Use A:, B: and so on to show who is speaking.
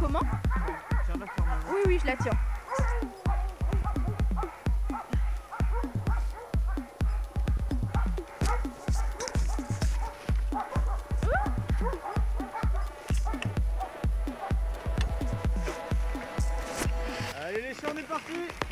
A: Comment Oui, oui, je la tiens.
B: Allez les chiens, on est parti